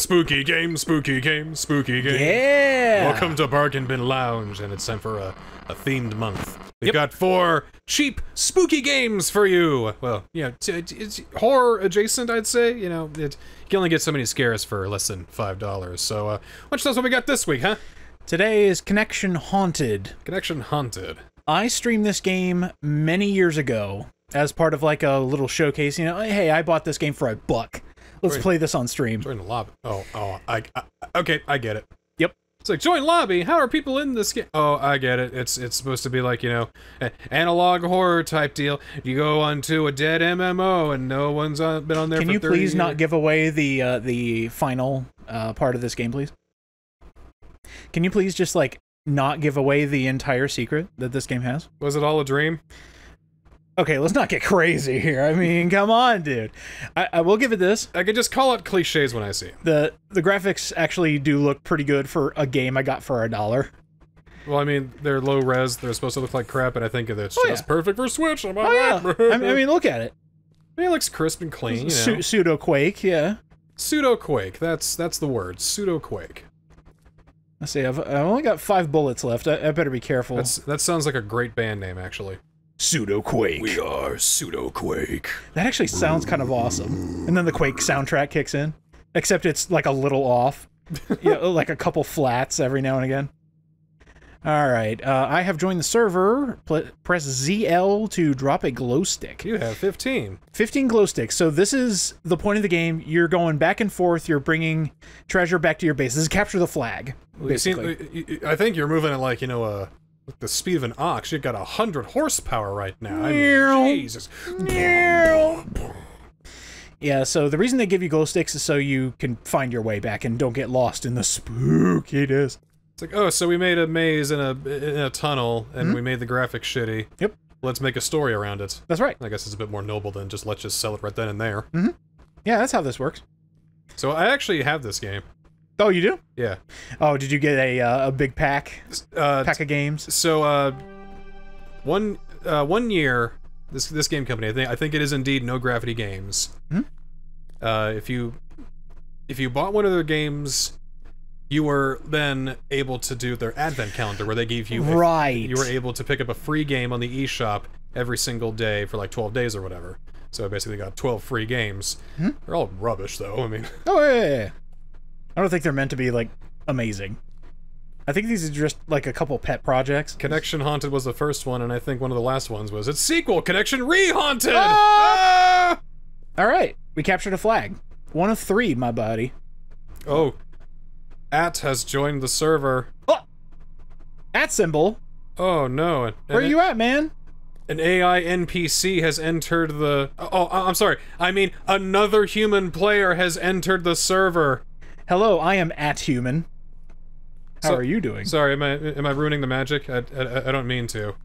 spooky game, spooky game, spooky game. Yeah. Welcome to Bargain Bin Lounge, and it's time for a, a themed month. We've Yep. got four cheap, spooky games for you. Well, yeah, t- it's, horror adjacent, I'd say. You know, it, you can only get so many scares for less than five dollars. So, uh, why don't you what we got this week, huh? Today is Connection Haunted. Connection Haunted. I streamed this game many years ago as part of like a little showcase. You know, hey, I bought this game for a buck. Let's play this on stream. Join the lobby. Oh, oh, I, I, okay, I get it. Yep. It's like join lobby. How are people in this game? Oh, I get it. It's it's supposed to be like you know, analog horror type deal. You go onto a dead MMO and no one's on, been on there. Can you 30 please not give away the uh, the final uh, part of this game, please? Can you please just like not give away the entire secret that this game has? Was it all a dream? Okay, let's not get crazy here. I mean, come on, dude. I, I will give it this. I could just call it cliches when I see. 'em. the The graphics actually do look pretty good for a game I got for a dollar. Well, I mean, they're low res. They're supposed to look like crap, and I think it's Oh, just yeah. perfect for Switch. Am I Oh yeah, right? I, I mean, look at it. it looks crisp and clean. You Su- know? pseudo Quake, yeah. Pseudo Quake. That's that's the word. Pseudo Quake. Let's see. I've, I've only got five bullets left. I, I better be careful. That's that sounds like a great band name, actually. Pseudo Quake. We are Pseudo Quake. That actually sounds kind of awesome. And then the Quake soundtrack kicks in, except it's like a little off. yeah, like a couple flats every now and again. All right, uh, I have joined the server. Pl- press ZL to drop a glow stick. You have 15. 15 glow sticks. So this is the point of the game. You're going back and forth. You're bringing treasure back to your base. This is capture the flag, You seem- basically. y- y- I think you're moving at like you know uh, with the speed of an ox. You've got a hundred horsepower right now. I mean, Jesus. Yeah, so the reason they give you glow sticks is so you can find your way back and don't get lost in the spookiness. It's like oh, so we made a maze in a in a tunnel, and we made the graphics shitty. Yep. Let's make a story around it. That's right. I guess it's a bit more noble than just let's just sell it right then and there. Hmm. Yeah, that's how this works. So I actually have this game. Oh, you do? Yeah. Oh, did you get a uh, a big pack Uh, pack of games? so uh, one uh, one year, this this game company, I think I think it is indeed No Gravity Games. Hmm? Uh, if you if you bought one of their games, you were then able to do their advent calendar, where they gave you Right. you were able to pick up a free game on the eShop every single day for like twelve days or whatever. So I basically got twelve free games. Hmm? They're all rubbish though. I mean, Oh yeah, yeah, yeah. I don't think they're meant to be like amazing. I think these are just like a couple pet projects. Connection Haunted was the first one, and I think one of the last ones was its sequel, Connection Rehaunted. Ah! Ah! All right, we captured a flag. One of three, my buddy. Oh, At has joined the server. Oh, At symbol. Oh no! An, Where you at, man? An AI NPC has entered the. Oh, I'm sorry. I mean, another human player has entered the server. Hello, I am at human. How So- are you doing? Sorry, am I am I ruining the magic? I, I, I don't mean to.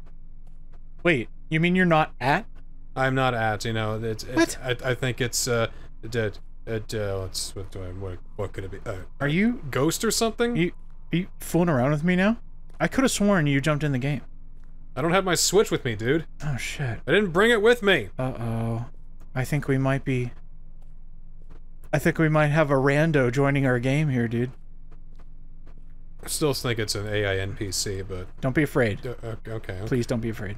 Wait, you mean you're not at? I'm not at. You know, it's. it's What? I, I think it's uh, it, it, uh, what's what do I what, what could it be? Uh, Are you ghost or something? you are you fooling around with me now? I could have sworn you jumped in the game. I don't have my Switch with me, dude. Oh shit. I didn't bring it with me. Uh oh. I think we might be. I think we might have a rando joining our game here, dude. I still think it's an AI NPC, but Don't be afraid. uh, okay, okay. Please don't be afraid.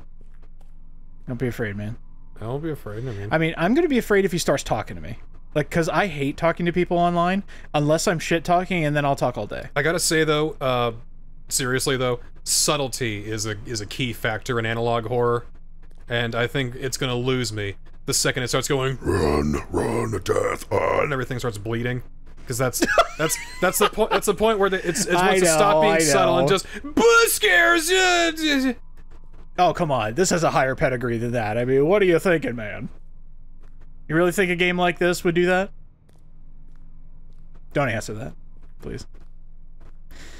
Don't be afraid, man. I won't be afraid. I mean, I mean, I'm gonna be afraid if he starts talking to me. Like, cause I hate talking to people online unless I'm shit talking, and then I'll talk all day. I gotta say though, uh, seriously though, subtlety is a is a key factor in analog horror, and I think it's gonna lose me the second it starts going run, run to death, uh, and everything starts bleeding. Because that's that's that's the point. That's the point where the, it's it I wants to stop being subtle and just "Buh, scares you. Oh come on, this has a higher pedigree than that. I mean, what are you thinking, man? You really think a game like this would do that? Don't answer that, please.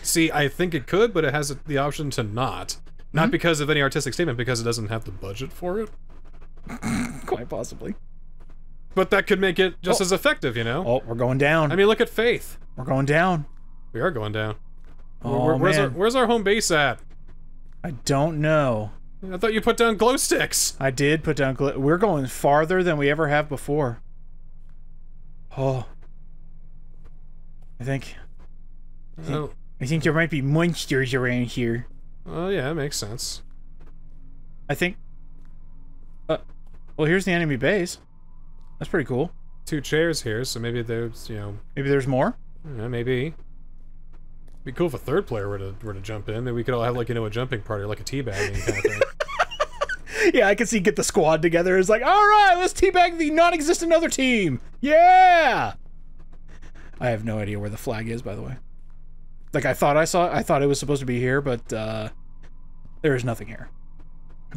See, I think it could, but it has the option to not. Not because of any artistic statement, because it doesn't have the budget for it. Quite possibly. But that could make it just Oh. as effective, you know. Oh, we're going down. I mean, look at Faith. we're going down. We are going down. Oh Where- where's our Where's our home base at? I don't know. I thought you put down glow sticks. I did put down. Gl- we're going farther than we ever have before. Oh, I think. Oh, I think there might be monsters around here. Oh, yeah, that makes sense. I think. Well, here's the enemy base. That's pretty cool. Two chairs here, so maybe there's, you know, Maybe there's more. yeah, maybe. It'd Be cool if a third player were to were to jump in. Maybe we could all have like you know a jumping party, like a teabagging kind of thing. yeah, I can see get the squad together. It's like, all right, let's teabag the non-existent other team. Yeah. I have no idea where the flag is, by the way. Like I thought I saw, I thought it was supposed to be here, but uh, there is nothing here.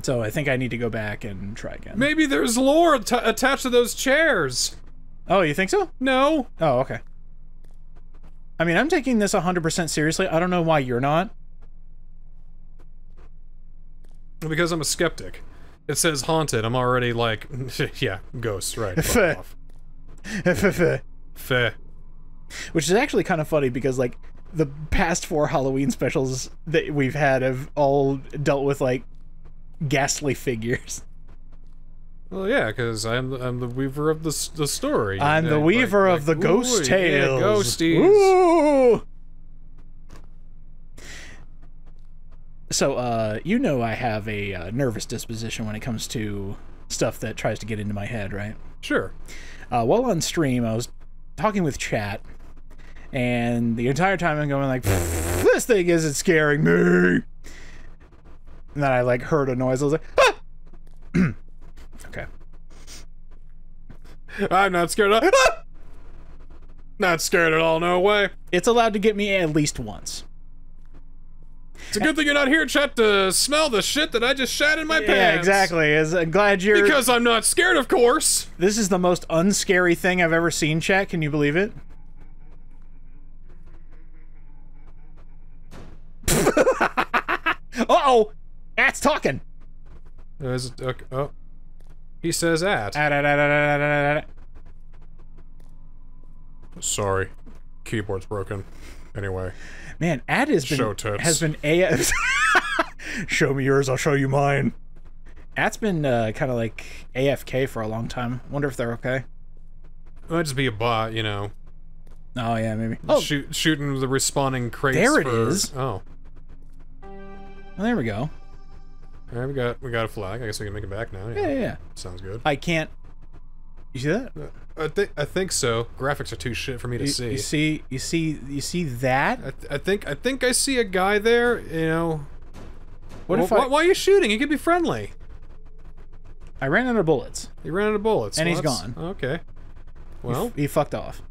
So I think I need to go back and try again. maybe there's lore atta attached to those chairs. Oh, you think so? No, Oh, okay. I mean, I'm taking this 100% seriously. I don't know why you're not. because I'm a skeptic. It says haunted. I'm already like, yeah, ghosts, right? Feh. Which is actually kind of funny because, like, the past four Halloween specials that we've had have all dealt with, like, ghastly figures. Well, yeah, because I'm the, I'm the weaver of the the story. I'm the Like- weaver like- of the ghost tales. Yeah, ghosties. Ooh! So, uh, you know I have a uh, nervous disposition when it comes to stuff that tries to get into my head, right? Sure. Uh, while on stream, I was talking with chat, and the entire time I'm going like, "This thing isn't scaring me." And then I like heard a noise. I was like, ah! "Okay." I'm not scared. Of, Ah! Not scared at all. No way. It's allowed to get me at least once. It's a good thing you're not here, chat, to smell the shit that I just shat in my pants. Yeah, exactly. I'm glad you're. Because I'm not scared, of course. this is the most unscary thing I've ever seen. Chat, can you believe it? uh oh, that's talking. It- okay, oh. He says at. Da, da, da, da, da, da. Sorry. Keyboard's broken. Anyway. Man, ad has been Show tits. has been a. show me yours, I'll show you mine. At's been uh, kind of like AFK for a long time. Wonder if they're okay. It might just be a bot, you know. Oh yeah, maybe. Oh, Shoot, shooting the respawning crates. There it for- is. Oh. well, there we go. Alright, we got we got a flag. I guess we can make it back now. Yeah, yeah, yeah. Sounds good. I can't. You see that? Uh, I think I think so. Graphics are too shit for me to You, see. you see? You see? You see that? I, th I think I think I see a guy there. You know. What Well, if I? why, are you shooting? He could be friendly. I ran out of bullets. He ran out of bullets. And Well, he's that's- gone. Okay. Well, f- he fucked off.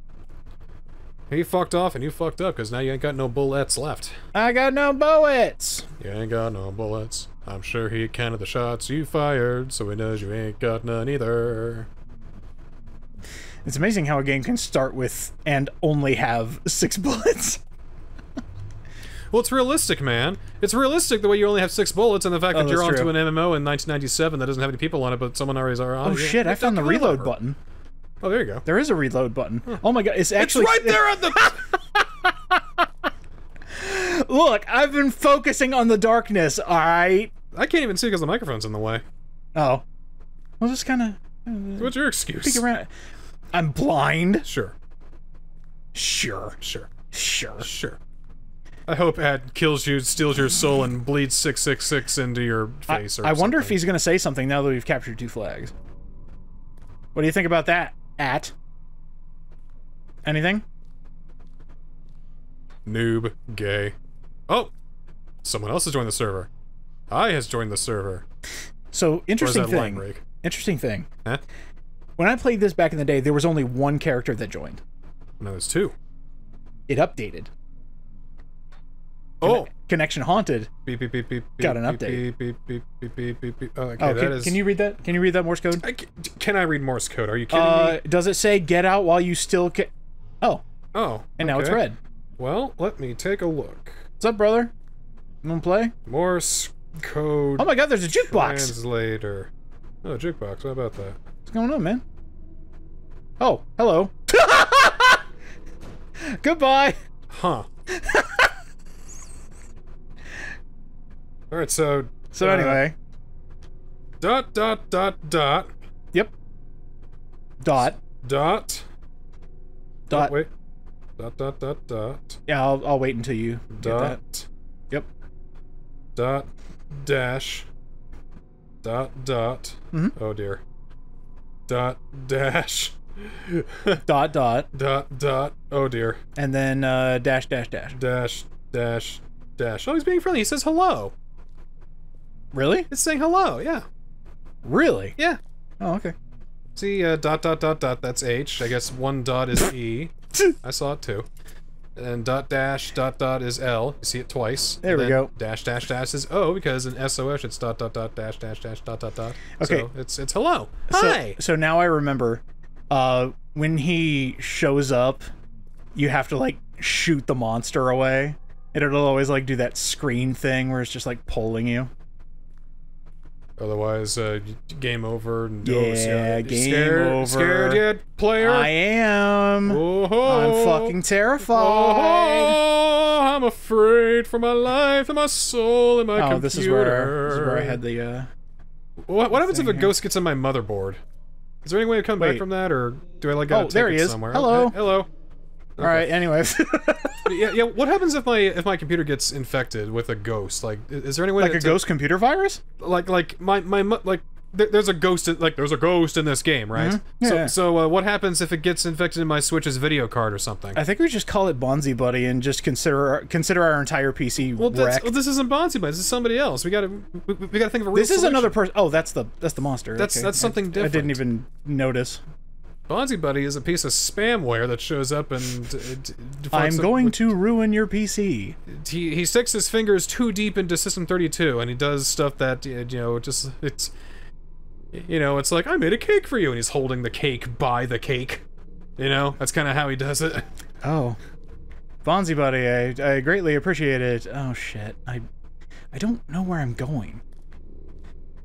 he fucked off and you fucked up because now you ain't got no bullets left. I got no bullets. You ain't got no bullets. I'm sure he counted the shots you fired, so he knows you ain't got none either. It's amazing how a game can start with and only have six bullets. Well, it's realistic, man. It's realistic the way you only have six bullets and the fact Oh, that you're onto true. an MMO in 1997 that doesn't have any people on it, but someone already is on Oh it. shit! I found the reload button. Oh, there you go. There is a reload button. Oh my god! It's actually it's right there at the. Look, I've been focusing on the darkness. All right. I can't even see because the microphone's in the way. Oh, well, just kind of uh, What's your excuse? peek around. I'm blind. Sure, Sure, sure, sure. sure. I hope Ad kills you, steals your soul, and bleeds six six six into your I, face. or I wonder if he's gonna say something now that we've captured two flags. What do you think about that? At anything? noob, gay. Oh, someone else has joined the server. I has joined the server. So interesting thing. Interesting thing. Huh? When I played this back in the day, there was only one character that joined. No, there's two. It updated. Oh, Connection haunted. beep beep beep beep. Got an update. Beep beep beep beep beep beep. beep. Oh, okay, Oh, that can, is. can you read that? Can you read that Morse code? I can I read Morse code? Are you kidding Uh, me? does it say get out while you still ca- Oh, Oh, and now it's red. Well, let me take a look. What's up, brother? You wanna play? Morse code Oh my god, there's a jukebox. translator. Oh, jukebox. What about that? What's going on, man? Oh, hello. Goodbye. Huh. All right, so So Uh, anyway, dot dot dot dot yep. Dot dot dot Oh, wait. Dot dot dot dot. Yeah, I'll, I'll wait until you get that. Dot. Yep. Dot dash. Dot dot. Mhm. Oh dear. Dot dash. Dot dot, dot dot. Oh dear. and then uh, dash dash dash. Dash dash dash. Oh, he's being friendly. He says hello. Really? It's saying hello. Yeah. Really? Yeah. Oh, okay. See, uh, dot dot dot dot. That's H. I guess one dot is E. I saw it too. And dot dash dot dot is L. You see it twice. There And we go. Dash dash dash is O because in SOS it's dot dot dot dash dash dash dot dot dot. Okay. So it's it's hello. So, Hi. so now I remember, uh, when he shows up, you have to like shoot the monster away, and it'll always like do that screen thing where it's just like pulling you. Otherwise, uh, game over. And Yeah, game scared, over. Scared yet, player? I am. Oh, I'm fucking terrified. Oh, I'm afraid for my life and my soul and my Oh, computer. this is where this is where I had the. uh What, what happens if a ghost gets on my motherboard? Is there any way to come back from that, or do I like gotta Oh, there he is. somewhere? Hello. Okay, hello. All right. Anyways, yeah, yeah. What happens if my if my computer gets infected with a ghost? Like, is there any way like to, a to- ghost computer virus. like like my my like there, there's a ghost in, like there's a ghost in this game, right? Mhm. So Yeah. so uh, what happens if it gets infected in my Switch's video card or something? I think we just call it Bonzi Buddy and just consider consider our entire PC well, wrecked. well, this isn't Bonzi, Buddy. this is somebody else. We gotta we, we gotta think of a real this is solution. another person. Oh, that's the that's the monster. That's- okay. that's something I, I didn't even notice. Bonzi Buddy is a piece of spamware that shows up and uh, I'm going with- to ruin your PC. he he sticks his fingers too deep into System 32, and he does stuff that you know just it's you know it's like I made a cake for you, and he's holding the cake by the cake. You know that's kind of how he does it. Oh, Bonzi Buddy, I, I greatly appreciate it. Oh shit, I I don't know where I'm going.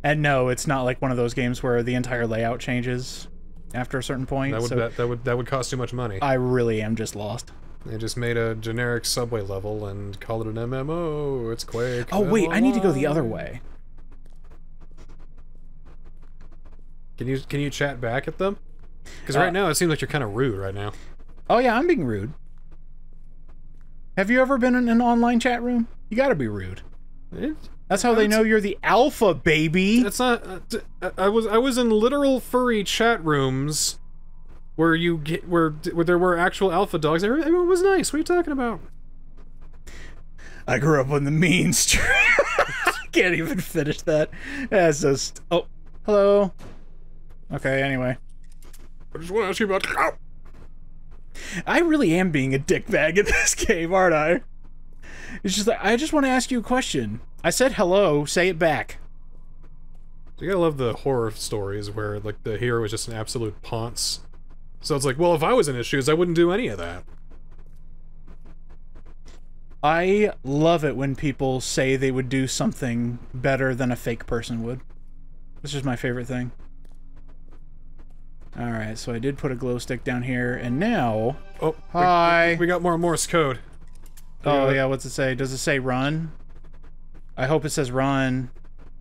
And no, it's not like one of those games where the entire layout changes after a certain point. That would so that, that would that would cost too much money. I really am just lost. They just made a generic subway level and called it an MMO. It's Quake. Oh wait, I need to go the other way. Can you can you chat back at them? Because Uh, right now it seems like you're kind of rude right now. Oh yeah, I'm being rude. Have you ever been in an online chat room? You gotta be rude. It, That's how they know you're the alpha, baby. That's not. Uh, I was I was in literal furry chat rooms where you get where where there were actual alpha dogs. Every- Everyone was nice. What are you talking about? I grew up on the mean street. Can't even finish that. That's just. Oh, hello. Okay. Anyway, I just want to ask you about. Ow. I really am being a dickbag in this game, aren't I? It's just like I just want to ask you a question. I said hello. Say it back. You gotta love the horror stories where like the hero is just an absolute ponce. So it's like, well, if I was in his shoes, I wouldn't do any of that. I love it when people say they would do something better than a fake person would. This is my favorite thing. Alright, so I did put a glow stick down here, and now... Oh, we- Hi. We, we got more Morse code. Oh, we Oh, yeah, what's it say? Does it say run? I hope it says run.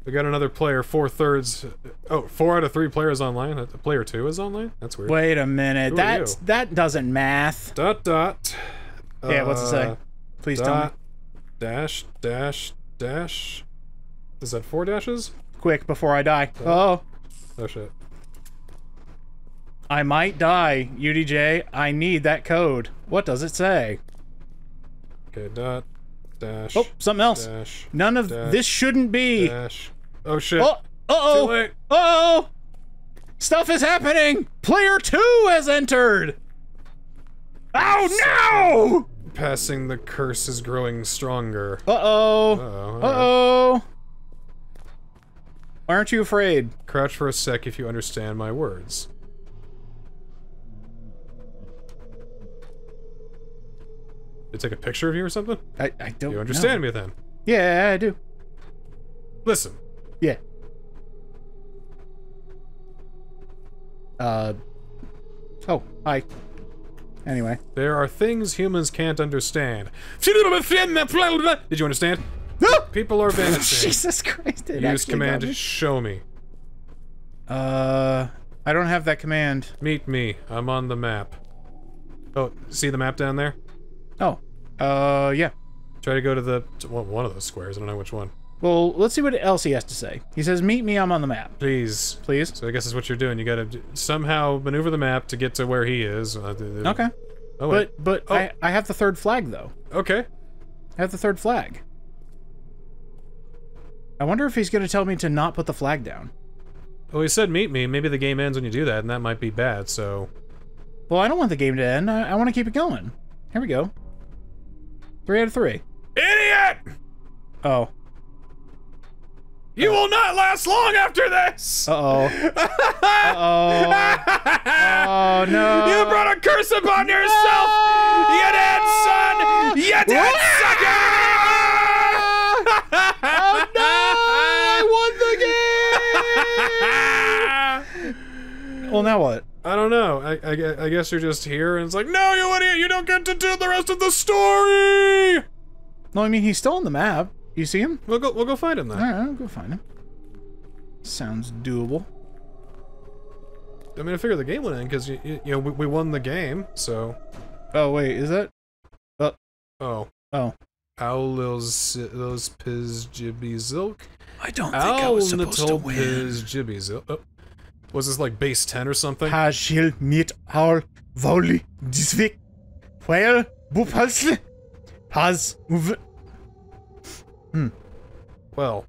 We got another player, four thirds. Oh, four out of three players online. Uh, Player two is online. That's weird. Wait a minute. Are that doesn't math. Dot dot. Yeah, what's it say? Uh, Please tell me. dash dash dash. Is that four dashes? Quick, before I die. Oh, Oh shit. I might die. UDJ, I need that code. What does it say? Okay. Dot dash. Oh, something else. Dash None of dash, this shouldn't be. dash. Oh shit. Oh, uh-oh. Too late. Uh-oh! Stuff is happening! Player 2 has entered! Oh no! Passing the curse is growing stronger. no! Uh-oh. Uh-oh. Uh-oh. Aren't you afraid? Crouch for a sec if you understand my words. They take a picture of you or something? I, I don't You know. understand me then? Yeah, I do. Listen. Yeah. Uh. Oh, hi. Anyway. There are things humans can't understand. Did you understand? Ah! People are vanishing. Jesus Christ! It Use command show me. Uh, I don't have that command. Meet me. I'm on the map. Oh, see the map down there? Oh. Uh, yeah. Try to go to the to one of those squares. I don't know which one. Well, let's see what else he has to say. He says, "Meet me. I'm on the map, Please. please." So I guess that's what you're doing. You gotta somehow maneuver the map to get to where he is. Uh, Okay. Oh, wait. But but Oh. I I have the third flag though. okay. I have the third flag. I wonder if he's going to tell me to not put the flag down. Well, he said meet me. Maybe the game ends when you do that, and that might be bad. So Well, I don't want the game to end. I, I want to keep it going. Here we go. Three out of three. idiot! Oh. You will not last long after this. Uh oh. Uh oh. No. You brought a curse upon yourself! You did, son! You did, sucker! Oh no! I won the game! well, now what? I don't know. I, I, I guess you're just here, and it's like, no, you idiot! You don't get to do the rest of the story. No, I mean he's still on the map. You see him? We'll go. We'll go find him then. All right, I'll go find him. Sounds doable. I mean, I figure the game would end because you, you, you know we, we won the game. So, Oh wait, is that? Uh, oh, Oh, owl those those piz jibby zilk. I don't think Owl little piz jibby zilk. Oh. Was this like base ten or something? Hagel mit Aul Voli Disvik Well Bupalsle Has Uv Well.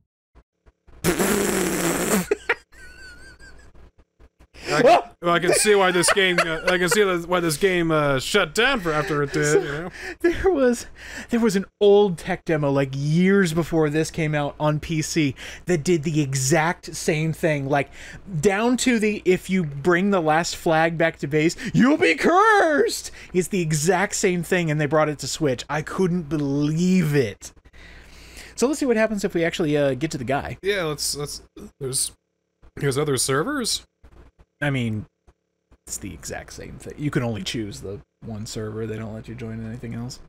I, I can see why this game. Uh, I can see why this game uh, shut down for after it did. You know. There was there was an old tech demo like years before this came out on PC that did the exact same thing like down to the if you bring the last flag back to base you'll be cursed. It's the exact same thing and they brought it to Switch. I couldn't believe it. So let's see what happens if we actually uh, get to the guy. Yeah. Let's. Let's. There's. There's other servers. I mean, it's the exact same thing. You can only choose the one server. They don't let you join anything else.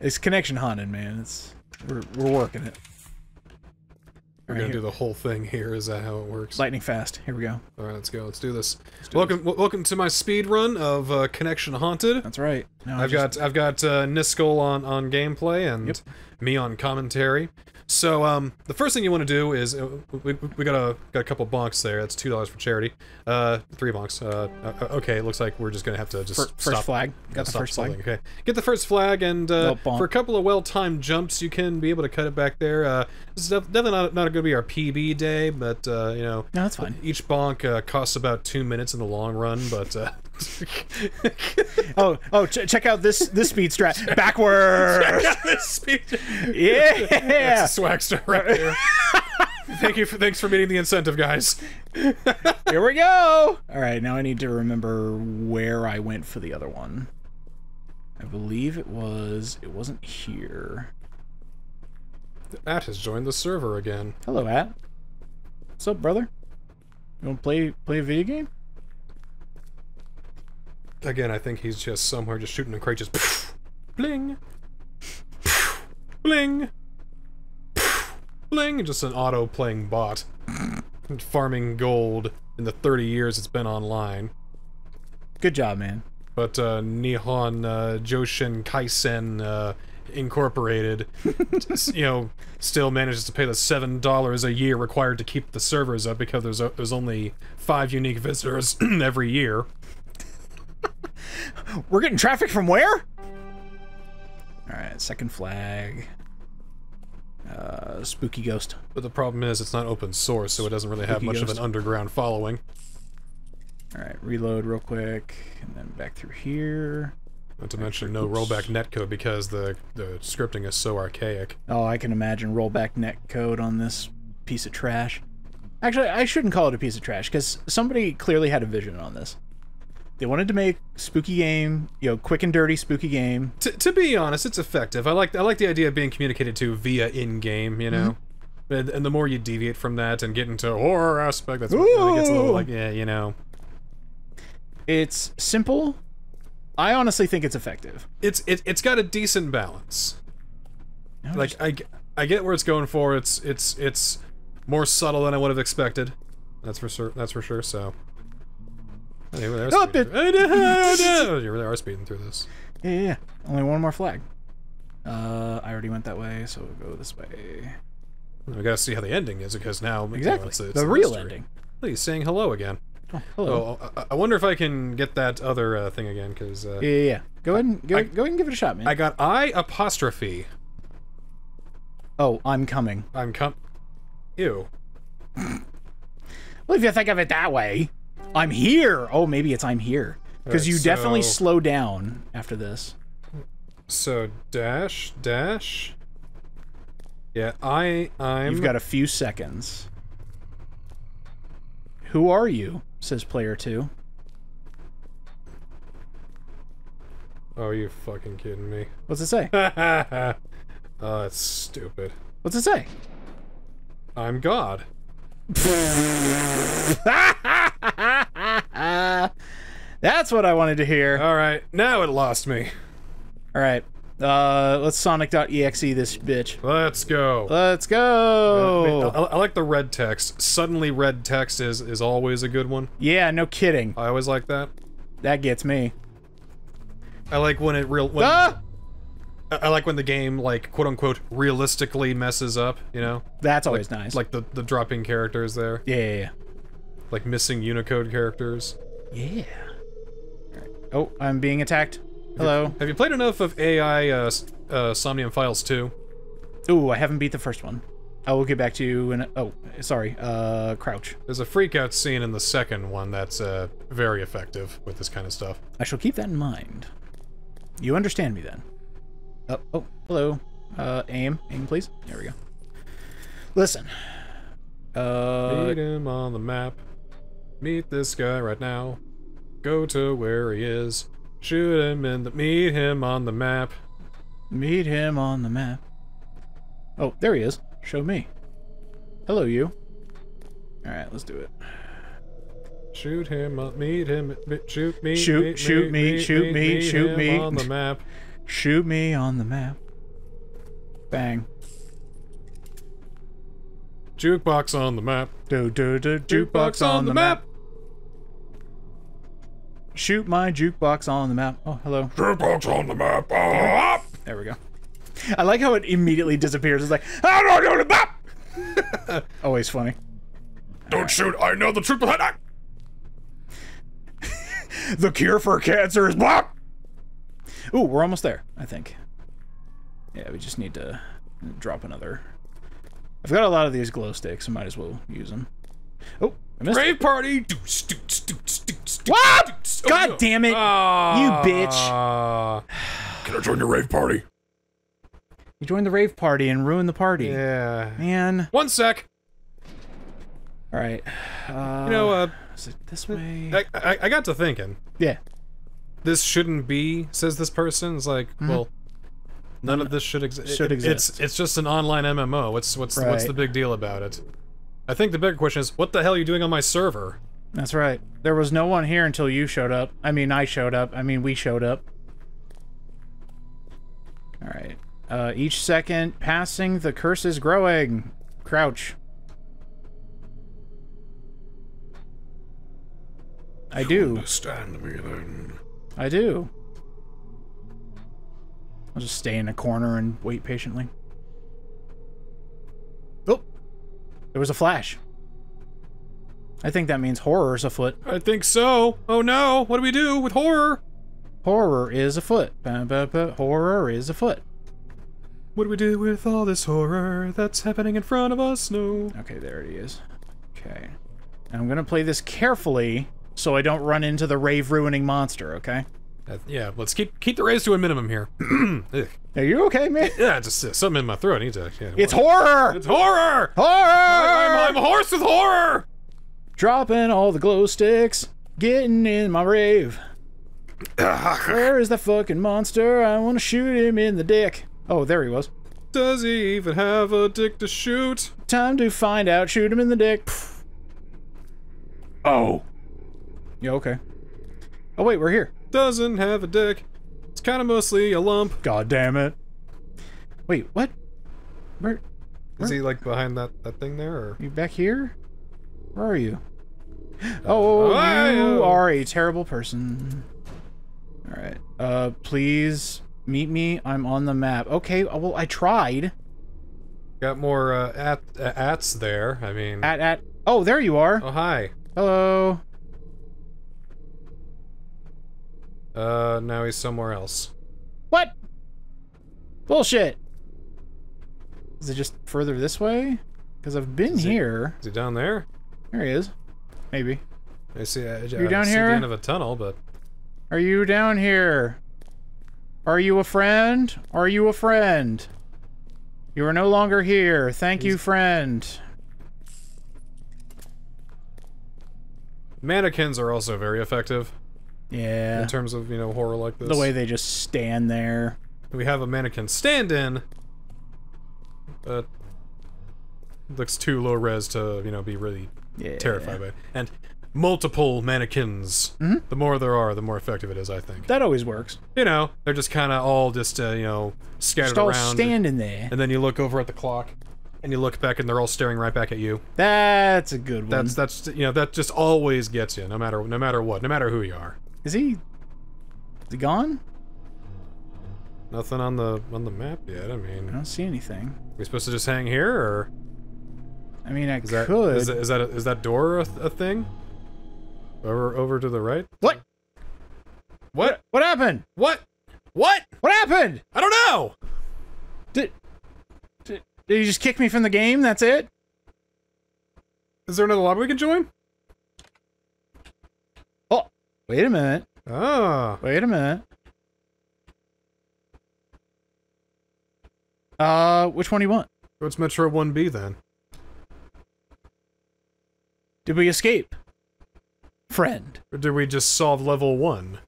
It's connection haunted, man. It's we're we're working it. We're Right gonna here. do the whole thing here. Is that how it works? Lightning fast. Here we go. All right, let's go. Let's do this. do welcome, w- welcome to my speed run of uh, Connection Haunted. That's right. Now I I've just- got I've got uh, Niskel on on gameplay and Yep. me on commentary. So um, the first thing you want to do is uh, we, we got a got a couple bonks there. That's two dollars for charity. Uh, three bonks. Uh, uh, okay, it looks like we're just gonna have to just first stop. flag. Got the first flag. Okay, get the first flag, and uh, for a couple of well-timed jumps, you can be able to cut it back there. Uh, this is definitely not not going to be our PB day, but uh, you know, No, that's fine. each bonk uh, costs about two minutes in the long run, but uh, Oh, oh, ch- check out this this speed strat backward. this speed. yeah. That's a swagster right there. Thank you for thanks for meeting the incentive, guys. Here we go. All right, now I need to remember where I went for the other one. I believe it was. It wasn't here. At has joined the server again. Hello, At. What's up, brother? You want to play play a video game? Again, I think he's just somewhere just shooting a crate, just bling, bling, bling, just an auto playing bot, farming gold in the 30 years it's been online. Good job, man. But uh, Nihon uh, Joshin Kaisen uh, Incorporated, you know, still manages to pay the seven dollars a year required to keep the servers up because there's there's only five unique visitors every year. We're getting traffic from where? All right, second flag. Uh, spooky ghost. But the problem is it's not open source, so it doesn't really have Spooky much of an underground following. All right, reload real quick, and then back through here. Not to mention no rollback netcode because the the scripting is so archaic. Oh, I can imagine rollback net code on this piece of trash. Actually, I shouldn't call it a piece of trash because somebody clearly had a vision on this. They wanted to make spooky game, you know, quick and dirty spooky game. T- to be honest, it's effective. I like I like the idea of being communicated to via in-game, you know. Mm-hmm. And, and the more you deviate from that and get into horror aspect, that's what really gets a little like, yeah, you know. It's simple. I honestly think it's effective. It's it, it's got a decent balance. Now Like just- I get where it's going for. It's it's it's more subtle than I would have expected. That's for sure. That's for sure. So Hey, we are Up speeding through- you really are speeding through this. Yeah, yeah, yeah. Only one more flag. Uh, I already went that way, so we'll go this way. We gotta see how the ending is because now you know, Exactly. it's, it's the real mystery. ending. Look, he's saying hello again. Oh, hello. Oh, I, I wonder if I can get that other uh, thing again because uh, Yeah, yeah, yeah. Go ahead and go, I- go ahead and give it a shot, man. I got I apostrophe. oh, I'm coming. I'm com. Ew. Well, if you think of it that way, I'm here. Oh, maybe it's I'm here. Because Alright, you definitely slow down after this. So dash dash. Yeah, I I'm. You've got a few seconds. Who are you? Says player two. Oh, you fucking kidding me? What's it say? oh, that's stupid. What's it say? I'm God. That's what I wanted to hear. All right, now it lost me. All right. Uh, let's Sonic.exe this bitch. Let's go. Let's go. I, I like the red text. Suddenly, red text is is always a good one. Yeah, no kidding. I always like that. That gets me. I like when it real. When, Ah! I like when the game like quote unquote realistically messes up. You know, That's always nice. like the the dropping characters there, yeah, yeah, like missing Unicode characters. yeah. Oh, I'm being attacked. Hello. Have you played enough of AI uh, uh, Somnium Files 2? Ooh, I haven't beat the first one. I will get back to you in. A, oh, sorry. Uh, crouch. There's a freakout scene in the second one that's uh, very effective with this kind of stuff. I shall keep that in mind. You understand me then? Oh, oh, hello. Uh, aim, aim, please. There we go. Listen. Uh, Meet him on the map. Meet this guy right now. Go to where he is. Shoot him in the. Meet him on the map. meet him on the map. Oh, there he is. Show me. Hello, you. All right, let's do it. Shoot him up. Meet him. Shoot me. Shoot, meet shoot me, shoot me, meet shoot me. on the map. Shoot me on the map. Bang. Jukebox on the map. Do do do jukebox on the map. Shoot my jukebox on the map. Oh, hello. Jukebox on the map. Ah! There we go. I like how it immediately disappears. It's like, I don't know the map. Always funny. Don't shoot. I know the truth behind that. The cure for cancer is black. Ooh, we're almost there. I think. Yeah, we just need to drop another. I've got a lot of these glow sticks. I might as well use them. Oh, I missed. Rave party. Doots, doots, doots, doots, What? God no. damn it! You bitch. Can I join your rave party? You joined the rave party and ruined the party. Yeah. Man. One sec. All right. Uh, You know, uh, is it this way? I, I, I got to thinking. yeah. This shouldn't be, says this person. It's like, well, none of this should exist. Mm-hmm. Should exist. It's it's just an online MMO. What's what's what's the big deal about it? I think the bigger question is, what the hell are you doing on my server? That's right. There was no one here until you showed up. I mean, I showed up. I mean, we showed up. All right. Uh, each second passing, the curse is growing. Crouch. I do. Understand me then. I do. I'll just stay in a corner and wait patiently. Oh! There was a flash. I think that means horror's afoot. I think so. Oh no! What do we do with horror? Horror is afoot. Ba, ba, ba. Horror is afoot. What do we do with all this horror that's happening in front of us? No. Okay, there it is. Okay. And I'm gonna play this carefully so I don't run into the rave ruining monster, okay? Uh, yeah, let's keep keep the raise to a minimum here. Are you okay, man? yeah, just uh, something in my throat. I need to. Yeah, It's what- horror! It's horror. horror! I'm, I'm hoarse with horror. Dropping all the glow sticks, getting in my rave. Where is the fucking monster? I want to shoot him in the dick. Oh, there he was. Does he even have a dick to shoot? Time to find out. Shoot him in the dick. Oh. Yeah, okay. Oh, wait, we're here. Doesn't have a dick. It's kind of mostly a lump. God damn it. Wait, what? Where? Is he like behind that that thing there? Or You back here? Where are you? Oh, you oh. are a terrible person. All right. Uh, please meet me. I'm on the map. Okay. uh, Well, I tried. Got more uh, at uh, ats there. I mean, At at. Oh, there you are. oh hi. Hello. Uh, now he's somewhere else. What? Bullshit. Is it just further this way? Because I've been Is here. Is he down there? There he is. Maybe. I see. I, I You down here? the end of a tunnel, but Are you down here? Are you a friend? Are you a friend? You are no longer here. Thank you, friend. mannequins are also very effective Yeah. in terms of you know horror like this. The way they just stand there. we have a mannequin stand-in, but looks too low res to you know be really Yeah. terrified by it. And multiple mannequins. Mhm. The more there are, the more effective it is. I think. That always works. You know, they're just kind of all just uh, you know scattered Just all around. standing there. And then you look over at the clock, and you look back, and they're all staring right back at you. That's a good one. That's that's you know that just always gets you, no matter no matter what, no matter who you are. Is he? Is he gone? Nothing on the on the map yet. I mean, I don't see anything. we supposed to just hang here, or I mean, I is that could. is that is that, a, is that door a, a thing? Over over to the right. What? What? What happened? What? What? What happened? I don't know. Did, did, did you just kick me from the game? That's it? Is there another lobby we can join? Oh, wait a minute. Ah, Wait a minute. Uh, which one do you want? what's Metro One B then? Did we escape? Friend. Or did we just solve level one?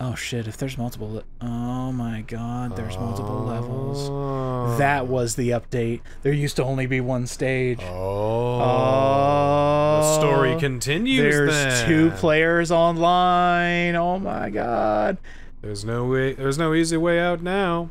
Oh shit, if there's multiple Oh my god, there's multiple levels. Oh. That was the update. There used to only be one stage. Oh. Oh. the story oh. continues. There's then. two players online. Oh my god. There's no way. There's no easy way out now.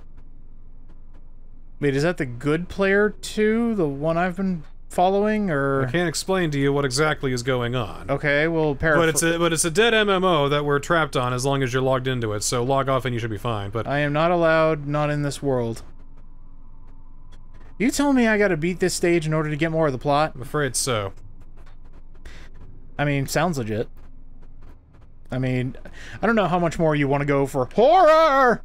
Wait, is that the good player too? The one I've been following, or I can't explain to you what exactly is going on. okay, well, But it's a but it's a dead MMO that we're trapped on as long as you're logged into it. So log off and you should be fine. But I am not allowed, not in this world. You telling me I gotta beat this stage in order to get more of the plot? I'm afraid so. I mean, sounds legit. I mean, I don't know how much more you want to go for horror.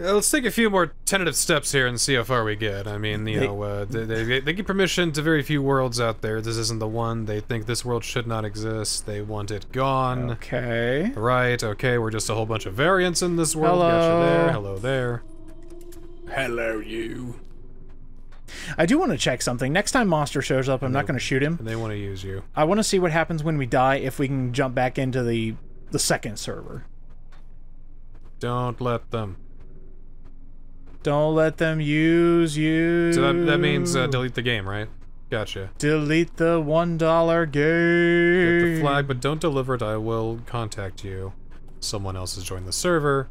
Let's take a few more tentative steps here and see how far we get. I mean, you They- know, uh, they, they, they give permission to very few worlds out there. This isn't the one. They think this world should not exist. They want it gone. Okay. Right, okay, we're just a whole bunch of variants in this world. Hello. Gotcha there. Hello there. Hello, you. I do want to check something. Next time Monster shows up, I'm not going to shoot him. And they want to use you. I want to see what happens when we die if we can jump back into the the second server. Don't let them. Don't let them use you. So that, that means uh, delete the game, right? Gotcha. delete the one dollar game. Get the flag, but don't deliver it. I will contact you. Someone else has joined the server.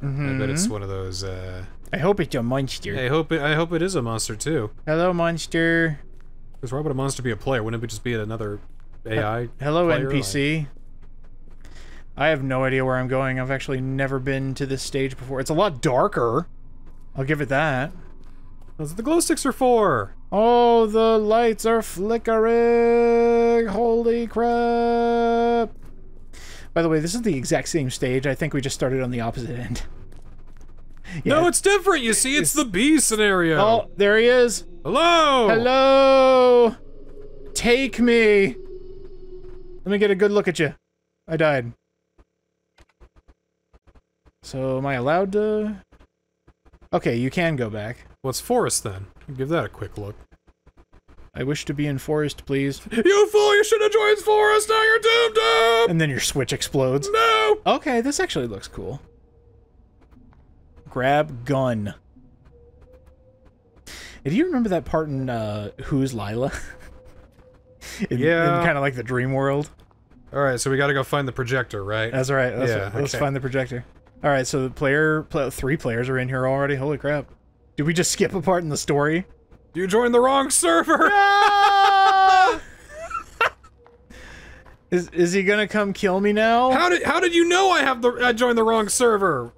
I bet it's Mhm. one of those. Uh, I hope it's a monster. I hope it. I hope it is a monster too. Hello, monster. Because why would a monster be a player? Wouldn't it just be another AI? Hello, NPC. I have no idea where I'm going. I've actually never been to this stage before. It's a lot darker. I'll give it that. That's what the glow sticks are for. Oh, the lights are flickering. Holy crap. By the way, this is the exact same stage. I think we just started on the opposite end. No, it's different. You see, it's the B scenario. Oh, there he is. Hello. Hello. Take me. Let me get a good look at you. I died. So, am I allowed to? Okay, you can go back. What's forest then? Give that a quick look. I wish to be in forest, please. You fool! You should have joined forest. Now you're doomed. Up. And then your switch explodes. No. Okay, this actually looks cool. Grab gun. Do you remember that part in uh, Who's Lila? in, Yeah. kind of like the dream world. All right, so we got to go find the projector, right? That's right. That's Yeah, right. Let's okay. find the projector. All right, so the player, pl- three players are in here already. Holy crap! Did we just skip a part in the story? You joined the wrong server. Is is he gonna come kill me now? How did how did you know I have the I joined the wrong server?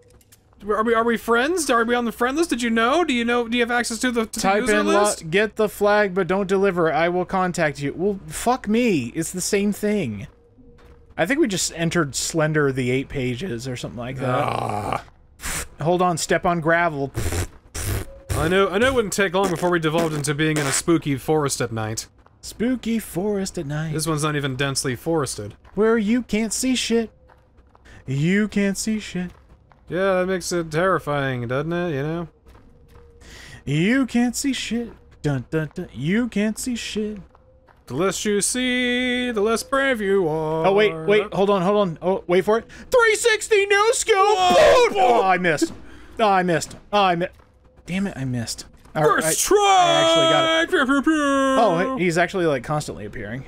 Are we are we friends? Are we on the friend list? Did you know? Do you know? Do you have access to the, to the Type user in list? get the flag, but don't deliver. I will contact you. Well, fuck me. It's the same thing. I think we just entered Slender the eight pages or something like that. Ah. Hold on, step on gravel. I know I know it wouldn't take long before we devolved into being in a spooky forest at night. Spooky forest at night, This one's not even densely forested. where you can't see shit. You can't see shit. Yeah, that makes it terrifying, doesn't it? You know? You can't see shit. Dun dun dun. You can't see shit. The less you see, the less brave you are. Oh wait, wait, hold on, hold on. Oh, wait for it. 360 no scope. Boom! Oh, I missed. Oh, I missed. Oh, I missed. Damn it, I missed. First I- try! I actually got it. Oh, he's actually like constantly appearing.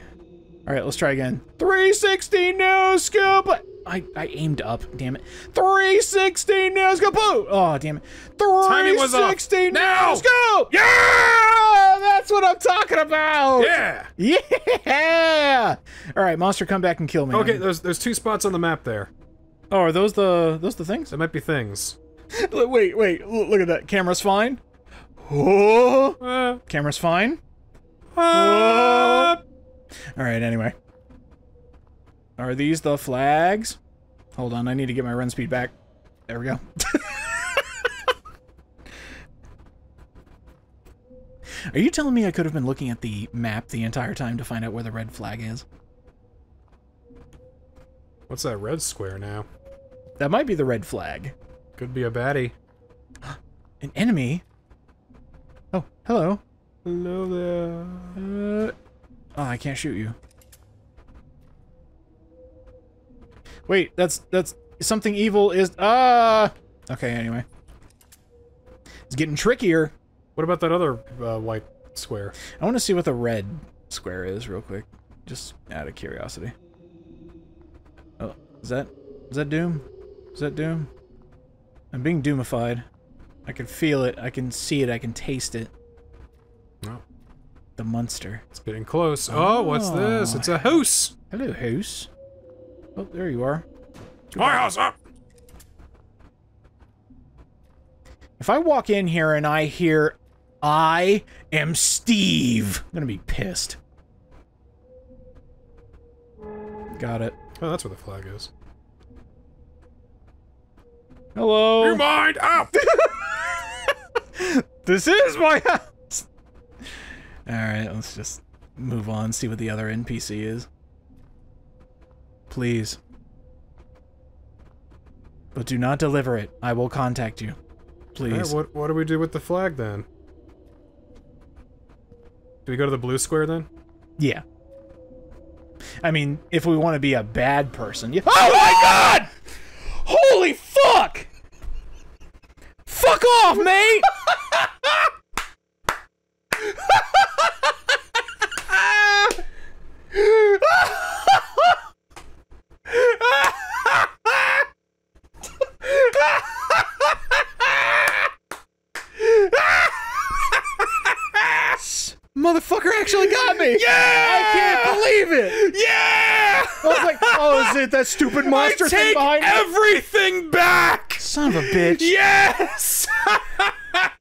All right, let's try again. 360 no scope. I I aimed up. Damn it. 360 no scope. Oh, oh damn it. Timing 360 Now! no scope. Yeah, that's what I'm talking about. Yeah! Yeah. All right, monster, come back and kill me. Okay, there's there's two spots on the map there. Oh, are those the those the things? That might be things. Wait, wait. Look at that. Camera's fine. Oh, Uh, camera's fine. uh, All right. Anyway, are these the flags? Hold on. I need to get my run speed back. There we go. Are you telling me I could have been looking at the map the entire time to find out where the red flag is? what's that red square now? That might be the red flag. Could be a baddie. An enemy? Oh, hello. Hello there. Uh, oh, I can't shoot you. Wait, that's that's something evil is ah. okay, anyway. It's getting trickier. What about that other uh, white square? I want to see what the red square is real quick, just out of curiosity. Oh, is that is that Doom? Is that Doom? I'm being doomified. I can feel it. I can see it. I can taste it. No, The monster. it's getting close. Oh, what's this? Oh. It's a house. Hello, house. Oh, there you are. My house up. If I walk in here and I hear, I am Steve, I'm gonna be pissed. Got it. Oh, that's where the flag is. Hello. Your mind ah! up. This is my house. All right, let's just move on. See what the other NPC is. Please. But do not deliver it. I will contact you. Please. Alright, what what do we do with the flag then? Do we go to the blue square then? Yeah. I mean, if we want to be a bad person. Yeah. Oh my god! Holy fuck! Fuck off, mate! Motherfucker actually got me! Yeah! I can't believe it! Yeah! I was like, oh, is it that stupid monster I thing take behind me? everything back! Son of a bitch. Yes!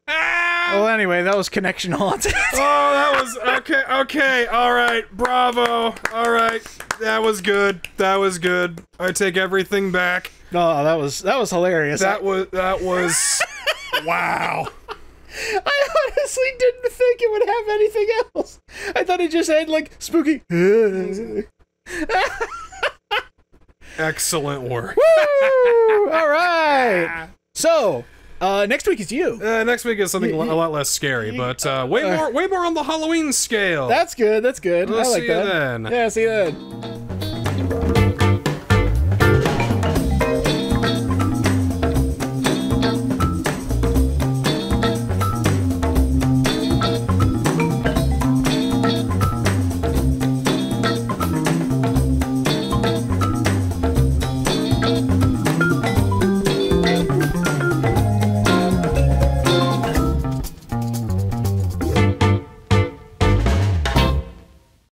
Well, anyway, that was connection haunted. Oh, that was okay. Okay, all right, bravo. All right, that was good. That was good. I take everything back. oh, that was that was hilarious. That was that was wow. I honestly didn't think it would have anything else. I thought it just had like spooky. Woo! Excellent work. All right. So, uh, next week is you. Uh, next week is something a lot less scary, but uh, way more way more on the Halloween scale. That's good. That's good. We'll I like see you that. then. Yeah, see you then.